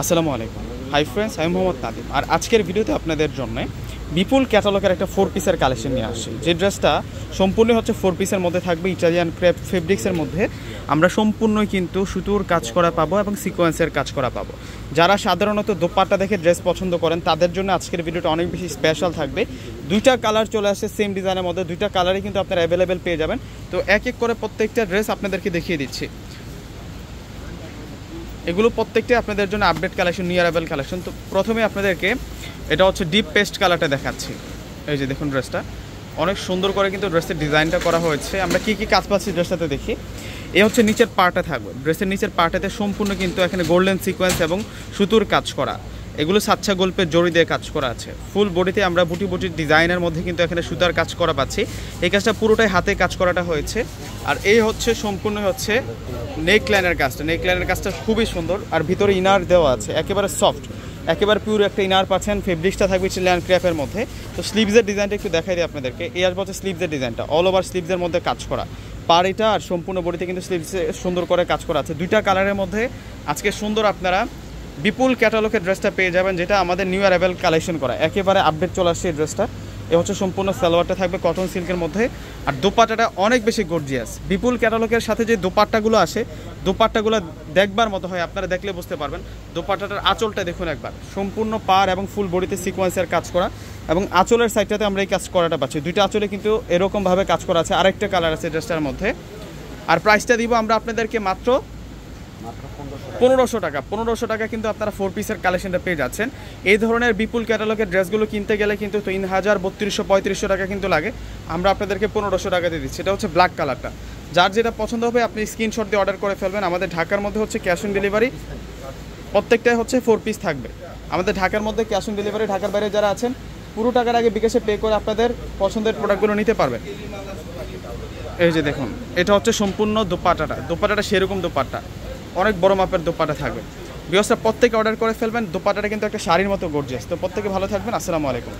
আসসালামু আলাইকুম। Hi friends আমি মোহাম্মদ নাদিম আর আজকের ভিডিওতে আপনাদের জন্য বিপুল ক্যাটালগের একটা ফোর পিসের কালেকশন নিয়ে আসছি। যে ড্রেসটা সম্পূর্ণ হচ্ছে ফোর পিসের মধ্যে থাকবে ইটালিয়ান ক্রেপ ফেব্রিক্সের মধ্যে। আমরা সম্পূর্ণই কিন্তু সুতোর কাজ করা পাবো এবং সিকোয়েন্সের কাজ করা পাবো। যারা সাধারণত দোপাট্টা দেখে ড্রেস পছন্দ করেন, তাদের জন্য আজকের ভিডিওটা অনেক বেশি স্পেশাল থাকবে। দুইটা কালার চলে আসছে সেম ডিজাইনের মধ্যে। দুইটা কালারই কিন্তু আপনারা অ্যাভেলেবেল পেয়ে যাবেন। তো এক এক করে প্রত্যেকটা ড্রেস আপনাদেরকে দেখিয়ে দিচ্ছি। এগুলো প্রত্যেকটাই আপনাদের জন্য আপডেট কালেকশন নিউ কালেকশন তো প্রথমে আপনাদেরকে এটা হচ্ছে ডিপ পেস্ট কালারটা দেখাচ্ছি। এই যে দেখুন ড্রেসটা অনেক সুন্দর করে কিন্তু ড্রেসের ডিজাইনটা করা হয়েছে। আমরা কি কি কাজ পাচ্ছি ড্রেসটাতে দেখি। এ হচ্ছে নিচের পার্টে থাকবে। ড্রেসের নিচের পার্টেতে সম্পূর্ণ কিন্তু এখানে গোল্ডেন সিকোয়েন্স এবং সুতুর কাজ করা। এগুলো সাচ্চা গল্পের জড়ি দিয়ে কাজ করা আছে। ফুল বডিতে আমরা বুটি বুটির ডিজাইনের মধ্যে কিন্তু এখানে সুতার কাজ করা পাচ্ছি। এই কাজটা পুরোটাই হাতে কাজ করাটা হয়েছে। আর এই হচ্ছে সম্পূর্ণ হচ্ছে নেক লাইনের কাজটা। নেক লাইনের কাজটা খুবই সুন্দর। আর ভিতরে ইনার দেওয়া আছে। একেবারে সফট। একেবারে পিওর একটা ইনার পাচ্ছেন। ফেব্রিক্সটা থাকবে চিলিয়ান ক্র্যাপের মধ্যে। তো স্লিভসের ডিজাইনটা একটু দেখাই দিই আপনাদেরকে। এই আসবে হচ্ছে স্লিভসের ডিজাইনটা। অল ওভার স্লিভসের মধ্যে কাজ করা। পাড়িটা আর সম্পূর্ণ বডিতে কিন্তু স্লিভসে সুন্দর করে কাজ করা আছে। দুইটা কালারের মধ্যে আজকে সুন্দর আপনারা বিপুল ক্যাটালগের ড্রেসটা পেয়ে যাবেন, যেটা আমাদের নিউ অ্যারাইভেল কালেকশন করা। একেবারে আপডেট চলে আসছে এই ড্রেসটা। এ হচ্ছে সম্পূর্ণ সালোয়ারটা থাকবে কটন সিল্কের মধ্যে। আর দোপাট্টাটা অনেক বেশি গর্জিয়াস বিপুল ক্যাটালগের সাথে যে দোপাট্টাগুলো আসে, দোপাট্টাগুলো দেখবার মতো হয়, আপনারা দেখলে বুঝতে পারবেন। দোপাট্টাটার আঁচলটা দেখুন একবার। সম্পূর্ণ পার এবং ফুল বডিতে সিকোয়েন্সের কাজ করা। এবং আঁচলের সাইডটাতে আমরা এই কাজ করাটা পাচ্ছি। দুইটা আঁচলে কিন্তু এরকমভাবে কাজ করা আছে। আরেকটা কালার আছে ড্রেসটার মধ্যে। আর প্রাইসটা দিব আমরা আপনাদেরকে মাত্র পনেরোশো টাকা। পনেরোশো টাকা কিন্তু আপনারা ফোর পিসের কালেকশনটা পেয়ে যাচ্ছেন। এই ধরনের বিপুল ক্যাটালগের ড্রেসগুলো কিনতে গেলে কিন্তু তিন হাজার বত্রিশশো পঁয়ত্রিশশো টাকা কিন্তু লাগে। আমরা আপনাদেরকে পনেরোশো টাকা দিয়ে দিচ্ছি। এটা হচ্ছে ব্ল্যাক কালারটা যার যেটা পছন্দ হবে, আপনি স্ক্রিনশট দিয়ে অর্ডার করে ফেলবেন। আমাদের ঢাকার মধ্যে হচ্ছে ক্যাশ অন ডেলিভারি প্রত্যেকটাই হচ্ছে ফোর পিস থাকবে। আমাদের ঢাকার মধ্যে ক্যাশ অন ডেলিভারি ঢাকার বাইরে যারা আছেন, পুরো টাকার আগে বিকাশে পে করে আপনাদের পছন্দের প্রোডাক্টগুলো নিতে পারবেন। এই যে দেখুন, এটা হচ্ছে সম্পূর্ণ দোপাটাটা দোপাটাটা সেরকম দোপাট্টা। অনেক বড় মাপের দোপাটা থাকবে। বিয়সটা প্রত্যেকে অর্ডার করে ফেলবেন। দোপাটাটা কিন্তু একটা শাড়ির মতো গর্জিয়াস তো প্রত্যেকে ভালো থাকবেন। আসসালামু আলাইকুম।